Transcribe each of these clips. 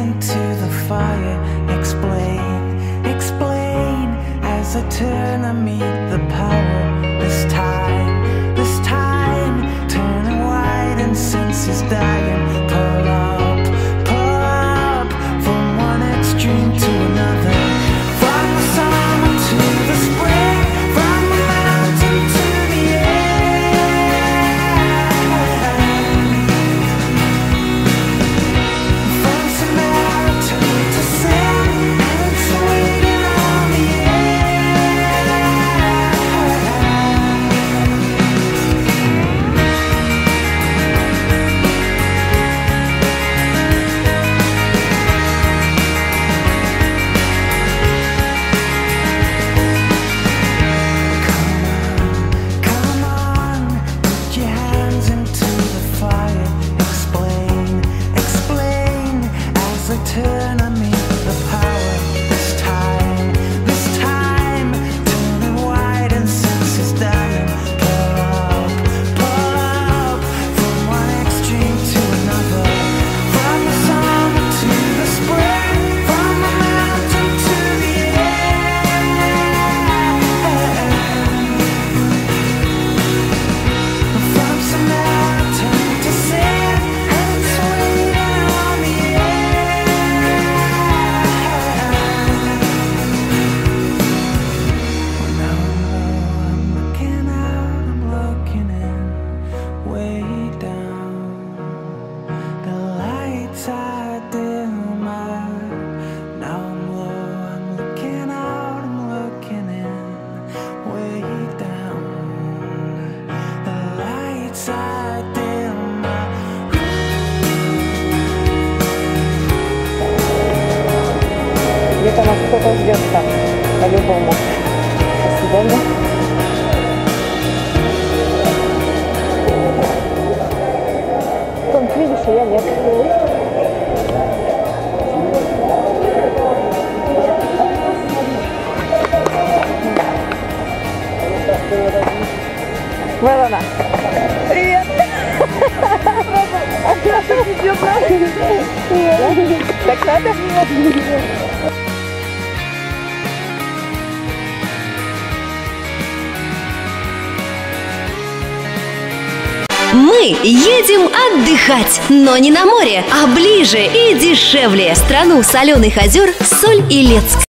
into the fire. Explain, explain as I turn and meet the Вот она. Привет. Так надо? Мы едем отдыхать, но не на море, а ближе и дешевле. Страну соленых озер, соль и лецк.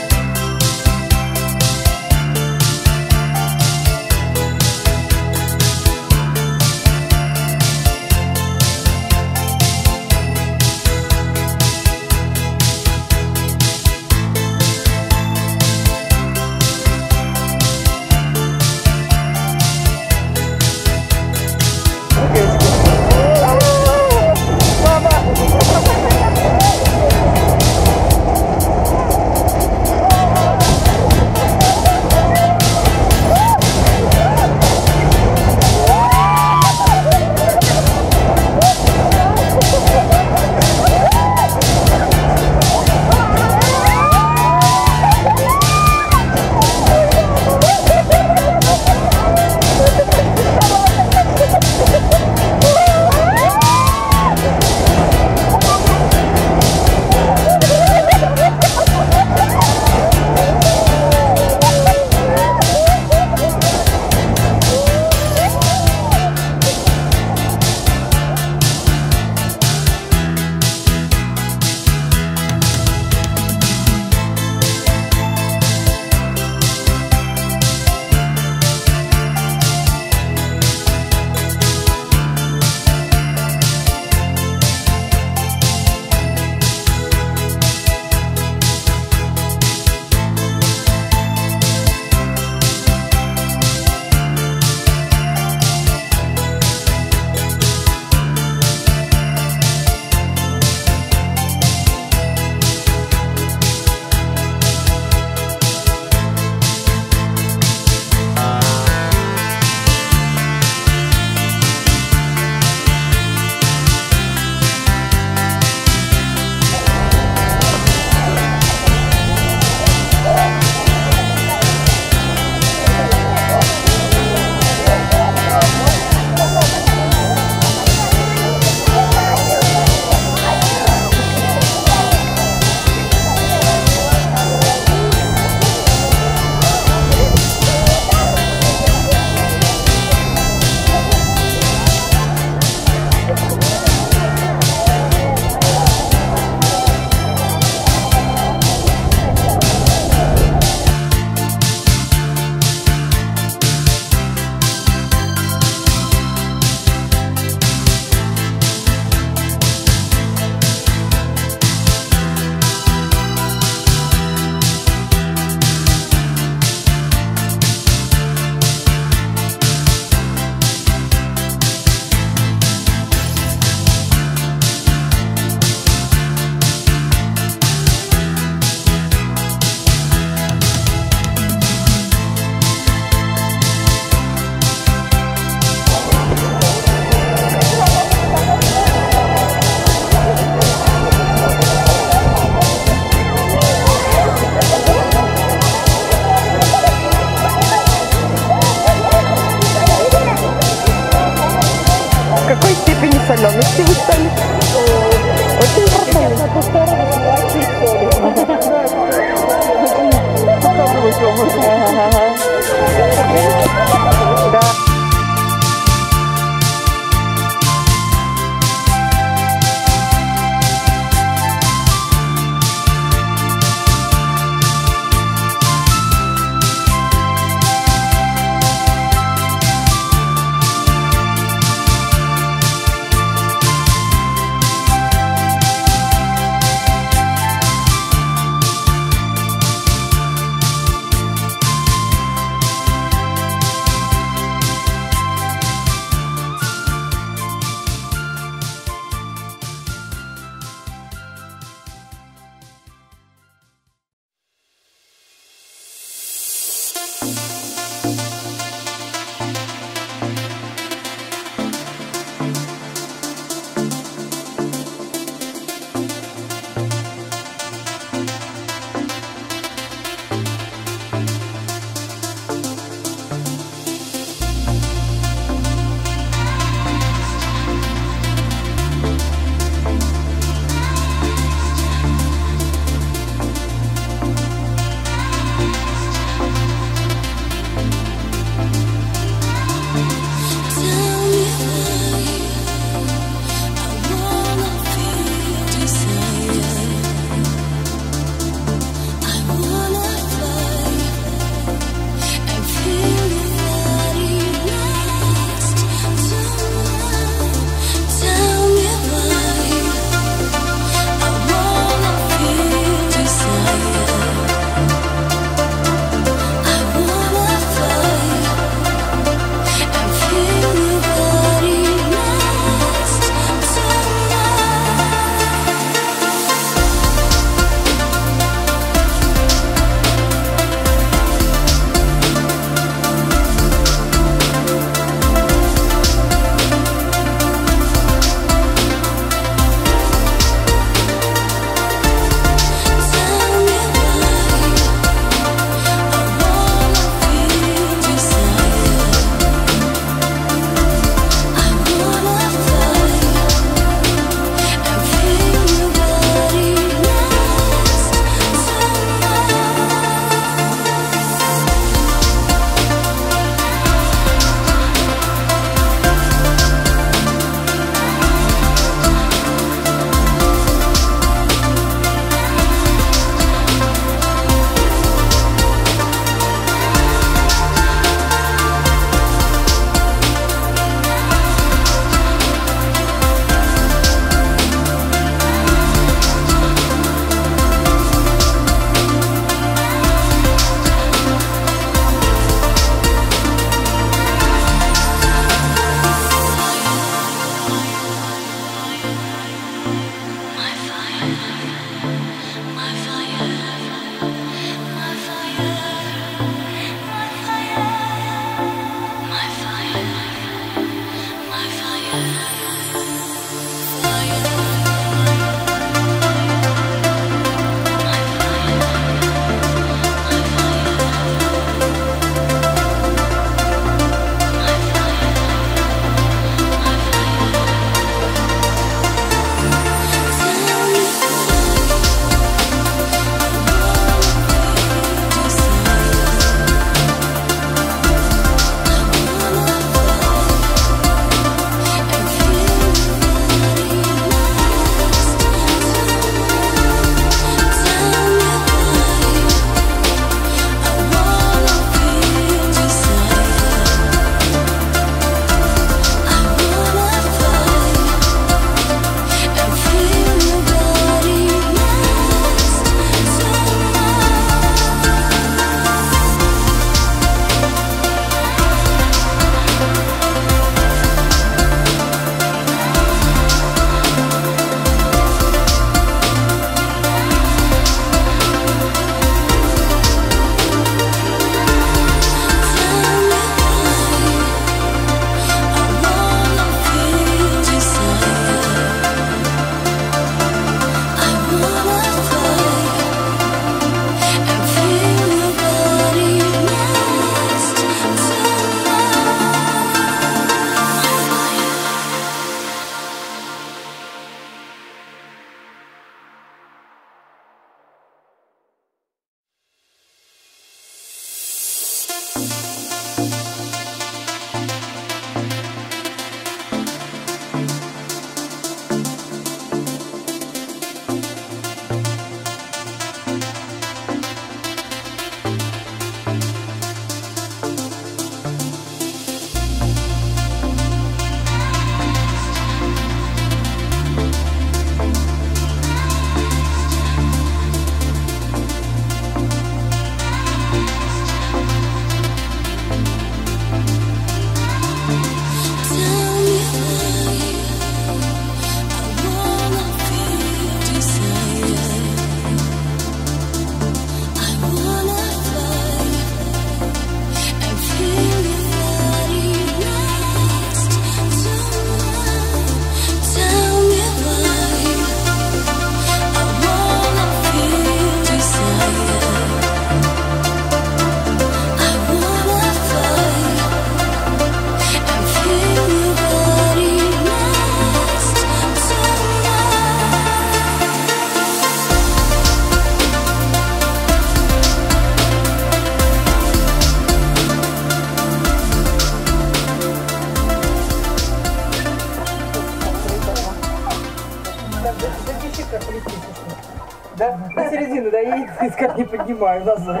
Середины доедет, и как не поднимаю назад.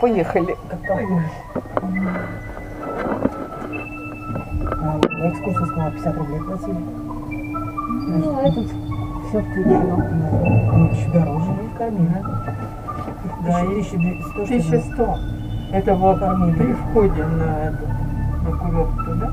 Поехали. А, на экскурсию сказала 50 рублей платили. Ну, этот все включено. Ну, чуть дороже. Камина. Да, и 1100. 1100. Это вот при входе на на курорт туда.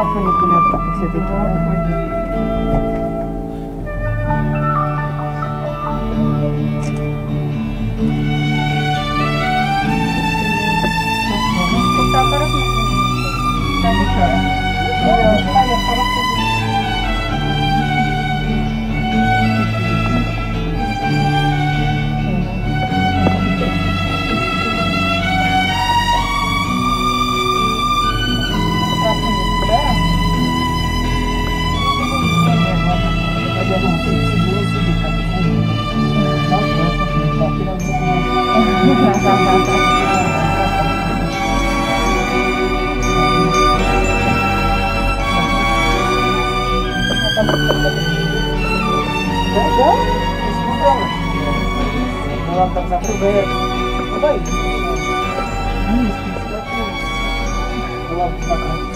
А их два фуникулера все-таки. Вам там